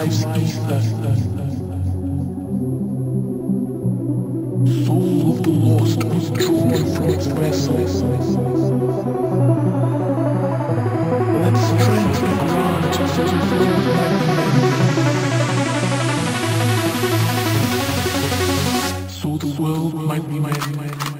life's ether. Soul of the lost was drawn from its vessel. Let strength be granted to. So the world might be made.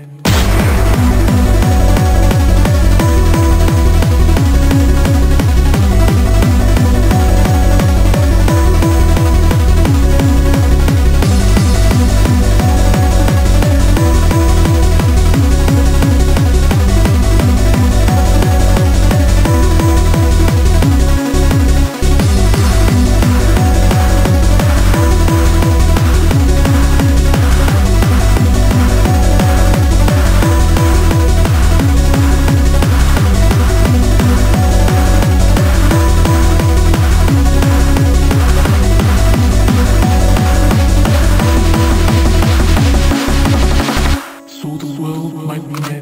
the world might be ending.